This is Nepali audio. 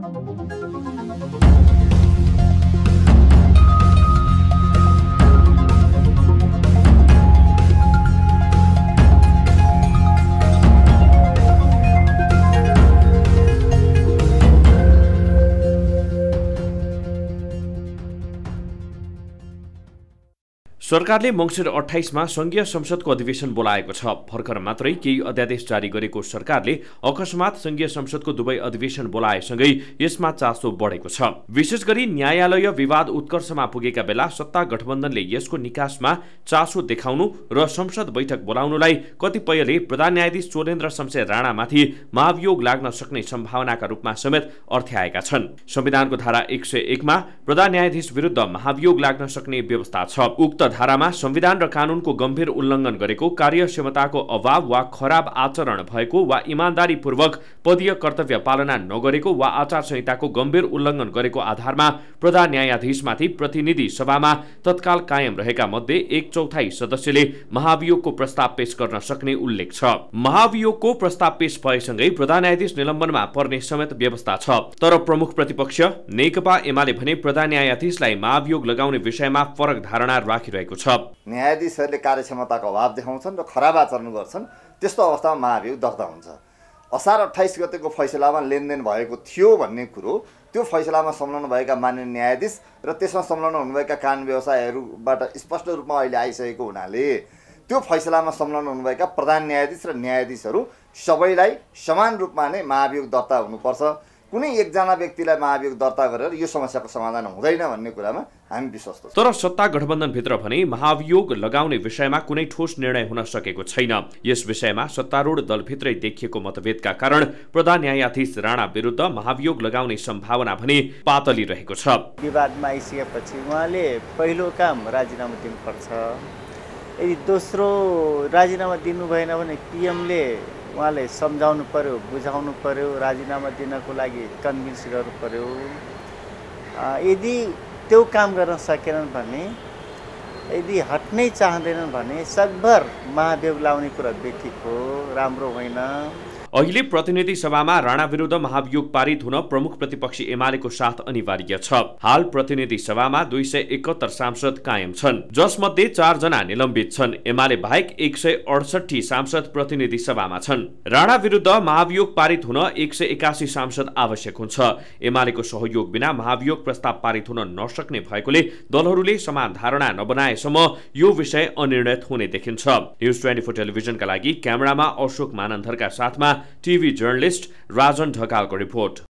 フフフフ。सरकारले मङ्सिर अठाइसमा सङ्घीय संसदको अधिवेशन बोलाएको छ। भर्खर मात्रै केही अध्यादेश जारी गरेको सरकारले अकस्मात सङ्घीय संसदको दुवै अधिवेशन बोलाएसँगै यसमा चासो बढेको छ। विशेष गरी न्यायालय विवाद उत्कर्षमा पुगेका बेला सत्ता गठबन्धनले यसको निकासमा चासो देखाउनु र संसद बैठक बोलाउनुलाई कतिपयले प्रधान न्यायाधीश चोलेन्द्र शमशेर राणामाथि महाभियोग लाग्न सक्ने सम्भावनाका रूपमा समेत अर्थ्याएका छन्। संविधानको धारा एक सय एकमा प्रधान न्यायाधीश विरुद्ध महाभियोग लाग्न सक्ने व्यवस्था छ। उक्त धारामा संविधान र कानूनको गम्भीर उल्लङ्घन गरेको कार्यक्षमताको अभाव वा खराब आचरण भएको वा इमान्दारीपूर्वक पदीय कर्तव्य पालना नगरेको वा आचार संहिताको गम्भीर उल्लङ्घन गरेको आधारमा प्रधान न्यायाधीशमाथि प्रतिनिधि सभामा तत्काल कायम रहेका मध्ये एक चौथाइ सदस्यले महाभियोगको प्रस्ताव पेश गर्न सक्ने उल्लेख छ। महाभियोगको प्रस्ताव पेश भएसँगै प्रधान न्यायाधीश निलम्बनमा पर्ने समेत व्यवस्था छ। तर प्रमुख प्रतिपक्ष नेकपा एमाले भने प्रधान न्यायाधीशलाई महाभियोग लगाउने विषयमा फरक धारणा राखिरहेको गरिरहेको छ। न्यायाधीशहरूले कार्यक्षमताको अभाव देखाउँछन् र खराब आचरण गर्छन्। त्यस्तो अवस्थामा महाभियोग दर्ता हुन्छ। असार अठाइस गतेको फैसलामा लेनदेन भएको थियो भन्ने कुरो त्यो फैसलामा संलग्न भएका मान्य न्यायाधीश र त्यसमा संलग्न हुनुभएका कानुन व्यवसायहरूबाट स्पष्ट रूपमा अहिले आइसकेको हुनाले त्यो फैसलामा संलग्न हुनुभएका प्रधान न्यायाधीश र न्यायाधीशहरू सबैलाई समान रूपमा नै महाभियोग दर्ता हुनुपर्छ। कुनै एकजना व्यक्तिलाई महाभियोग दर्ता गरेर यो समस्याको समाधान हुँदैन भन्ने कुरामा हामी विश्वस्त तर सत्ता गठबन्धनभित्र भने महाभियोग लगाउने विषयमा कुनै ठोस निर्णय हुन सकेको छैन। यस विषयमा सत्तारूढ दलभित्रै देखिएको मतभेदका कारण प्रधान न्यायाधीश राणा विरुद्ध महाभियोग लगाउने सम्भावना भने पातली रहेको छ। विवादमा आइसकेपछि उहाँले पहिलो काम राजीनामा दिनुपर्छ। यदि दोस्रो राजीनामा दिनु भएन भने पिएमले उहाँले सम्झाउनु पऱ्यो बुझाउनु पऱ्यो राजीनामा दिनको लागि कन्भिन्स गर्नु पऱ्यो यदि त्यो काम गर्न सकेनन् भने यदि हट्नै चाहँदैनन् भने सकभर महादेव लाउने कुरा बेठिक हो राम्रो होइन। अहिले प्रतिनिधि सभामा राणा विरुद्ध महाभियोग पारित हुन प्रमुख प्रतिपक्षी एमालेको साथ अनिवार्य छ। हाल प्रतिनिधि सभामा दुई सय एकहत्तर सांसद कायम छन्। जसमध्ये चारजना निलम्बित छन्। एमाले बाहेक एक सय अडसठी सांसद प्रतिनिधि सभामा छन्। राणा विरुद्ध महाभियोग पारित हुन एक सय एकासी सांसद आवश्यक हुन्छ। एमालेको सहयोग बिना महाभियोग प्रस्ताव पारित हुन नसक्ने भएकोले दलहरूले समान धारणा नबनाएसम्म यो विषय अनिर्णित हुने देखिन्छ। न्युज ट्वेन्टी फोर टेलिभिजनका लागि क्यामेरामा अशोक मानन्धरका साथमा टिभी जर्नलिस्ट राजन ढकालको रिपोर्ट।